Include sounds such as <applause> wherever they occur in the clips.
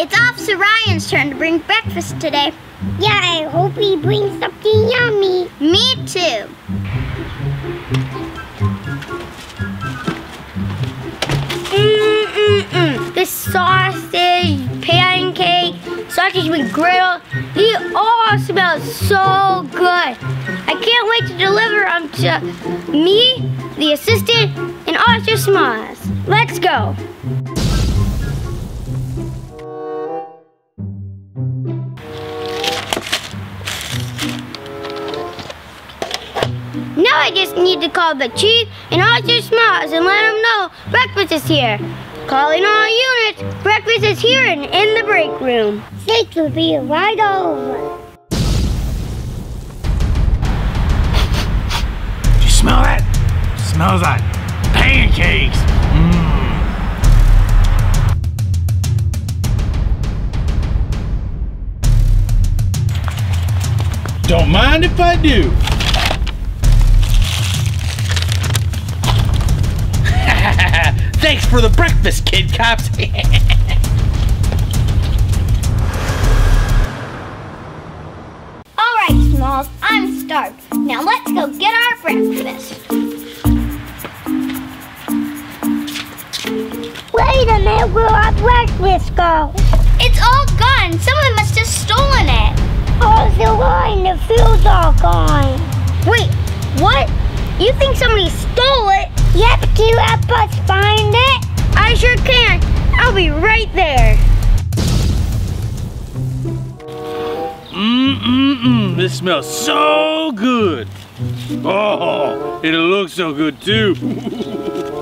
It's Officer Ryan's turn to bring breakfast today. Yeah, I hope he brings something yummy. Me too. Mm-mm-mm. This sausage, pancake, sausage with griddle, it all smells so good. I can't wait to deliver them to me, the assistant, and Officer Smiles. Let's go. I just need to call the chief and Officer Smiles and let them know breakfast is here. Calling all units, breakfast is here and in the break room. Six will be right over. Do you smell that? Smells like pancakes. Mmm. Don't mind if I do. For the breakfast, kid cops. <laughs> All right, Smalls, I'm starved. Now let's go get our breakfast. Wait a minute, where our breakfast go? It's all gone. Someone must have stolen it. Oh, the line, the food's all gone. Wait, what? You think somebody stole it? Yep, can you help us find it? I sure can. I'll be right there. Mmm-mm-mm. This smells so good. Oh, it looks so good too. <laughs>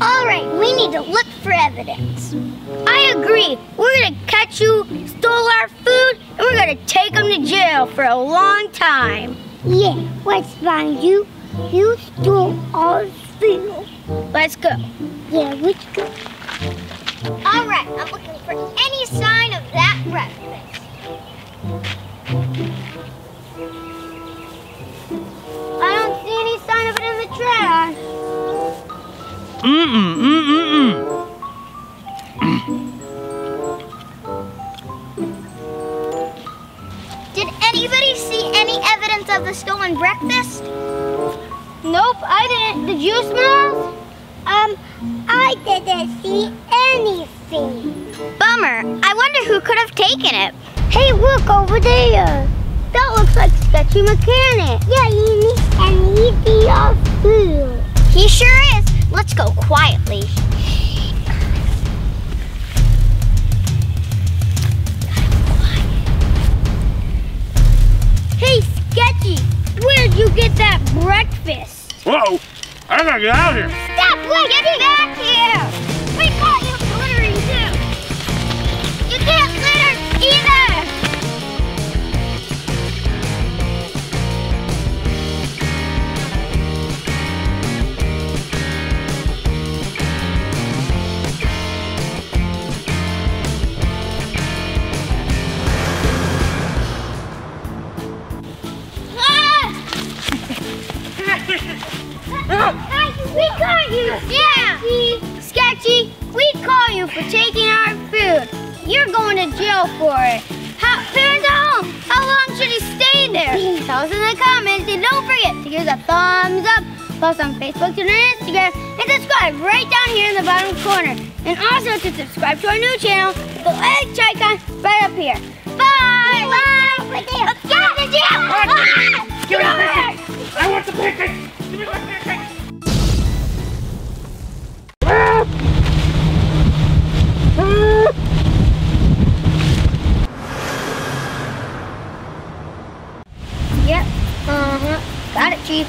All right, we need to look for evidence. I agree. We're gonna catch you, stole our food, and we're gonna take them to jail for a long time. Yeah, let's find you. You stole our food. Let's go. Yeah, let's go. All right, I'm looking for any sign of that breakfast. I don't see any sign of it in the trash. Mm-mm-mm-mm-mm. Did anybody see any evidence of the stolen breakfast? Nope, I didn't. Did you, Smalls? Um, I didn't see anything. Bummer. I wonder who could have taken it. Hey, look over there. That looks like Sketchy Mechanic. Yeah, he needs eat our food. He sure is. Let's go quietly. Gotta get out of here. Stop, wait, get back here! We caught you littering too! You can't litter either! <laughs> <laughs> Ah! We caught you! Yeah! Sketchy, we call you for taking our food. You're going to jail for it. How, parents at home, how long should he stay there? Tell us in the comments and don't forget to give us a thumbs up, post on Facebook, Twitter, and Instagram, and subscribe right down here in the bottom corner. And also to subscribe to our new channel, the egg icon right up here. Bye! Bye! Let's get out of jail! Ah! Get over here! I want the pancakes. Give me pancakes. Yep. Uh-huh. Got it, Chief.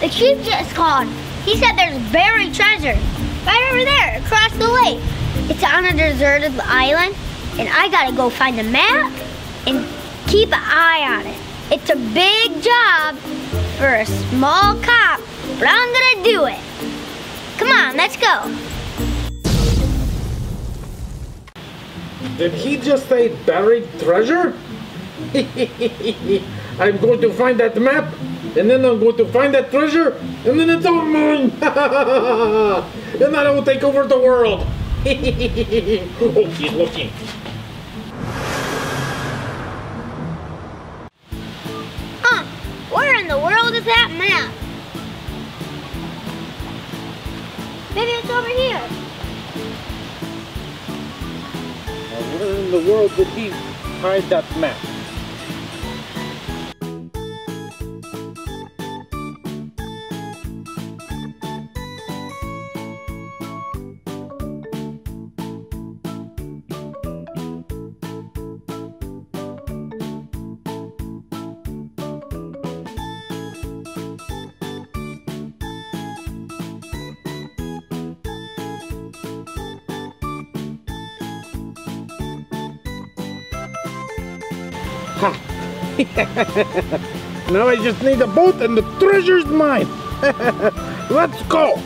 The Chief just called. He said there's buried treasure right over there across the lake. It's on a deserted island, and I gotta go find the map and keep an eye on it. It's a big job for a small cop, but I'm gonna do it. Come on, let's go. Did he just say buried treasure? <laughs> I'm going to find that map and then I'm going to find that treasure, and then it's all mine. <laughs> and then I will take over the world. oh, he's looking. Huh? Where in the world is that map? Maybe it's over here. Now, where in the world did he hide that map? <laughs> now I just need a boat and the treasure's mine. <laughs> Let's go.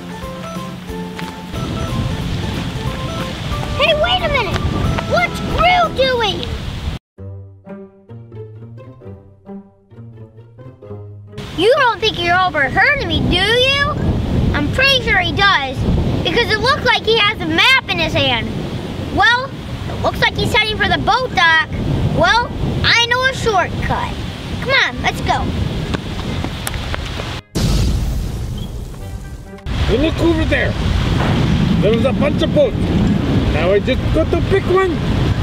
Hey, wait a minute! What's Gru doing? You don't think you're overheard me, do you? I'm pretty sure he does, because it looks like he has a map in his hand. Well, it looks like he's heading for the boat dock. Well, I shortcut. Come on, let's go. You look over there. There's a bunch of boats. Now I just got to pick one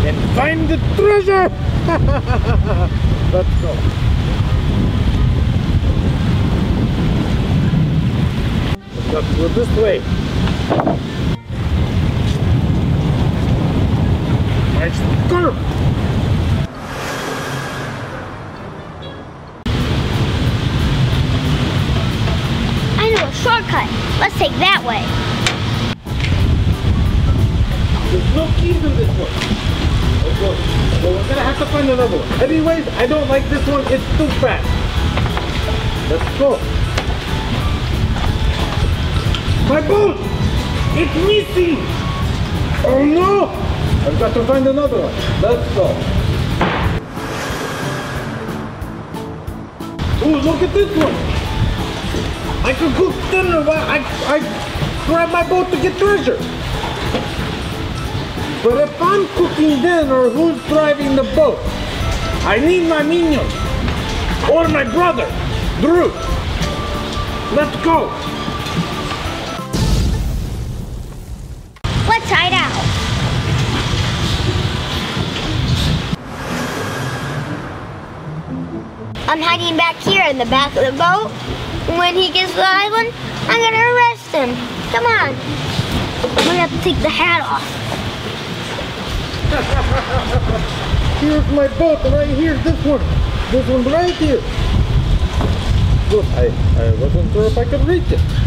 and find the treasure. <laughs> Let's go. Let's go this way. Nice curve. Let's take that way. There's no keys in this one. Okay. Well, we're gonna have to find another one. Anyways, I don't like this one. It's too fast. Let's go. My boat! It's missing! Oh no! I've got to find another one. Let's go. Oh, look at this one! I can cook dinner while I, I grab my boat to get treasure. But if I'm cooking dinner, who's driving the boat? I need my minions. Or my brother, Drew. Let's go. Let's hide out. I'm hiding back here in the back of the boat. When he gets to the island, I'm gonna arrest him. Come on. I'm gonna have to take the hat off. <laughs> Here's my boat right here, this one. This one right here. Look, I, I wasn't sure if I could reach it.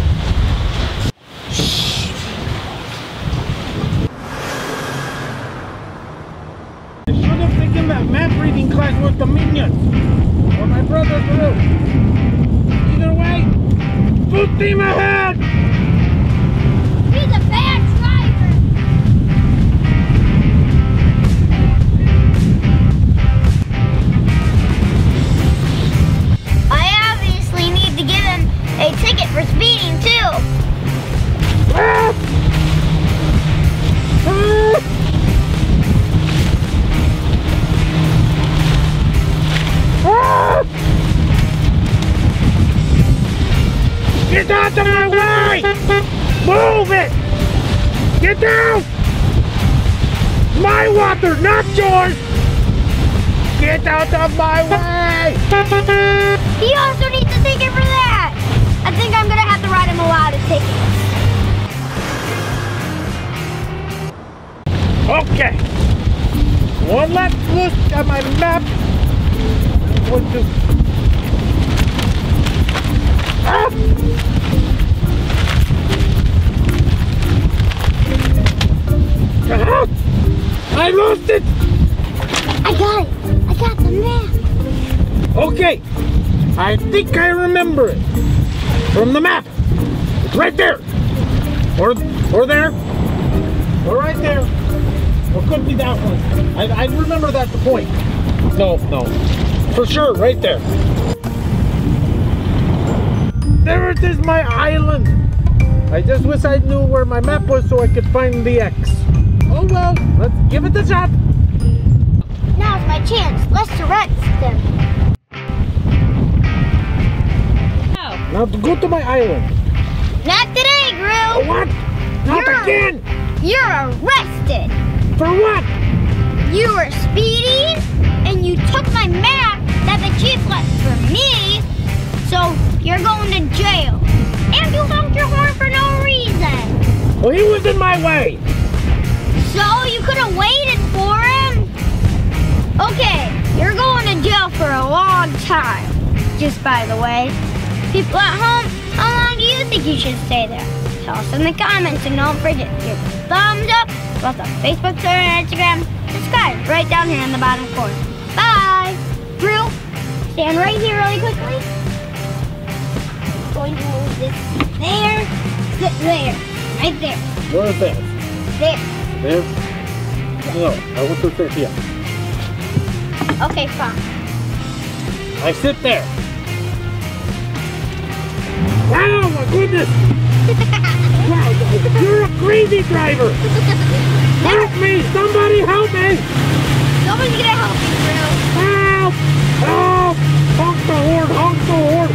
Ahead! Move it! Get down! My water, not yours! Get out of my way! <laughs> He also needs a ticket for that. I think I'm gonna have to write him a lot of tickets. Okay. One last look at my map. One, two. Ah! I lost it! I got it. I got the map. Okay. I think I remember it. From the map. It's right there. Or or there. Or right there. Or could be that one. I, I remember that the point. No, no. For sure, right there. there it is, my island. I just wish I knew where my map was so I could find the X. Oh well, let's give it a shot. Now's my chance. Let's arrest them. Now go to my island. Not today, Gru. what? Not You're- again. You're arrested. For what? You were speeding and you took my map that the chief left for me. So you're going to jail. And you honked your horn for no reason. Well, he was in my way. You could have waited for him. Okay, you're going to jail for a long time. Just by the way. People at home, how long do you think you should stay there? Tell us in the comments and don't forget to give a thumbs up. Both on Facebook, Twitter, and Instagram. Subscribe right down here in the bottom corner. Bye. Drew, stand right here really quickly. Going to move this there. Sit there. Right there. Where is that? There. There? No, I want to sit here. Okay, fine. I sit there. Wow, my goodness! wow, <laughs> you're a crazy driver! help me! Somebody help me! Nobody's gonna help you, Drew. Help! Help! Honk the horn! Honk the horn!